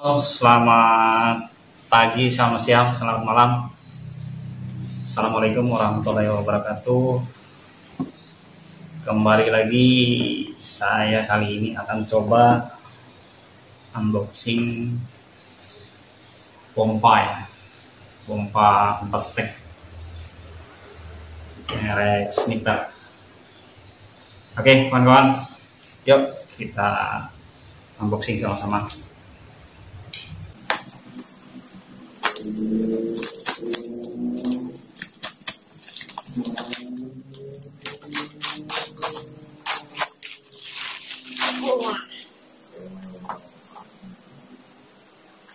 Oh, selamat pagi, selamat siang, selamat malam. Assalamualaikum warahmatullahi wabarakatuh. Kembali lagi saya kali ini akan coba unboxing pompa ya. Pompa 4 stek merek sniper. Oke, kawan-kawan. Yuk kita unboxing sama-sama. Sniper.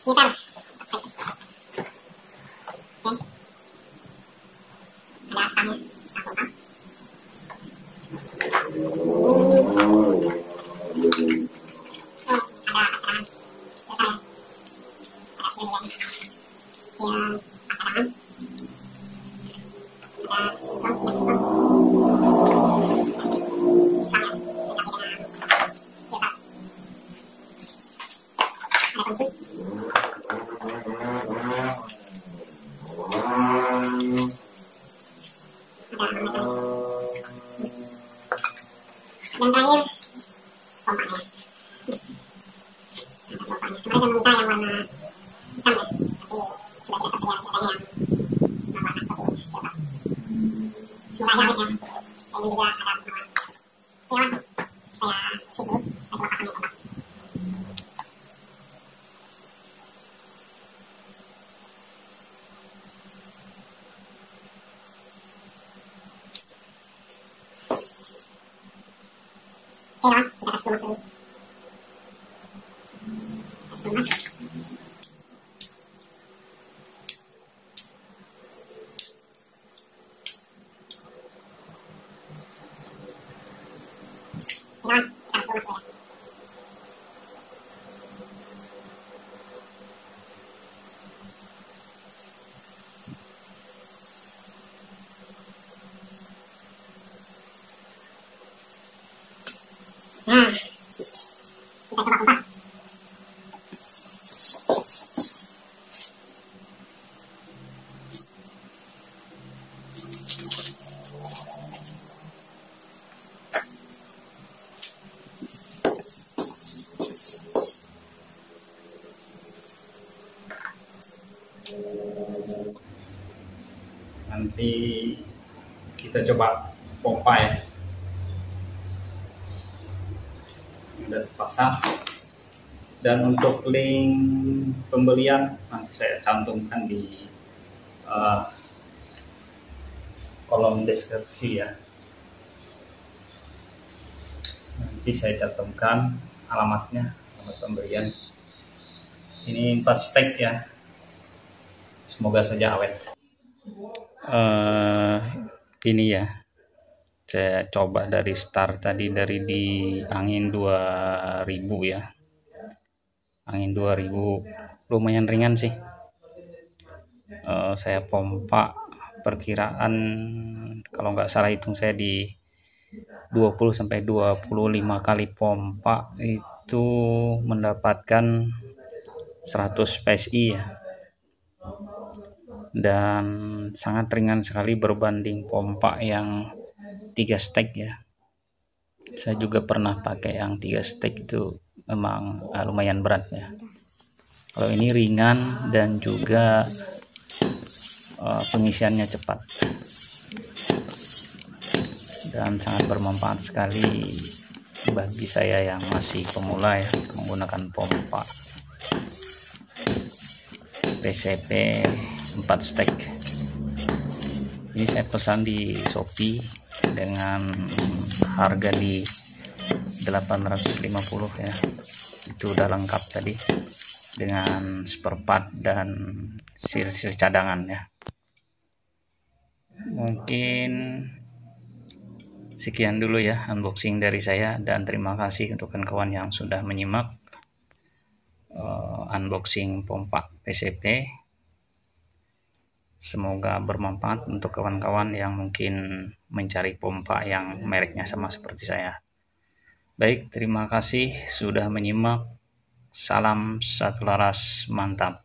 Oke. Ada stang, stang pompa. Oh, ada pacaran. Filter ya. Ada sendiri ya. Fil pacaran. Ada silikon, minyak silikon. Pisang ya. Dilengkapi dengan filter. Ada kunci. ada magnet dan terakhir pompanya ada pompanya kemarin saya meminta yang warna hitam ya tapi sudah tidak tersedia ceritanya yang warna seperti ini silver semoga aja awet ya dan juga ada kawan saya dulu saya pasangin pompa oke kawan kita kasih dulu kasih pelumas Oke, kawan, kita kasih pelumas dulu ya. Nah, kita coba pompa. Nanti kita coba pompa ya. Sudah terpasang. Dan untuk link pembelian nanti saya cantumkan di eh, kolom deskripsi ya. Nanti saya cantumkan alamatnya, alamat pembelian. Ini 4 stek ya. Semoga saja awet. eh ini ya saya coba dari start tadi dari di angin 2000 ya. Angin 2000 lumayan ringan sih. Eh, saya pompa perkiraan kalau nggak salah hitung saya di 20 sampai 25 kali pompa itu mendapatkan 100 PSI ya. Dan sangat ringan sekali berbanding pompa yang tiga stek ya. Saya juga pernah pakai yang tiga stek itu memang ah, lumayan berat ya. Kalau ini ringan dan juga eh, pengisiannya cepat. Dan sangat bermanfaat sekali bagi saya yang masih pemula ya menggunakan pompa PCP 4 stek ini saya pesan di Shopee dengan harga di 850 ya. Itu udah lengkap tadi dengan spare part dan sil-sil cadangan ya. Mungkin sekian dulu ya unboxing dari saya dan terima kasih untuk kawan-kawan yang sudah menyimak eh, unboxing pompa PCP semoga bermanfaat untuk kawan-kawan yang mungkin mencari pompa yang mereknya sama seperti saya baik terima kasih sudah menyimak Salam satu laras mantap.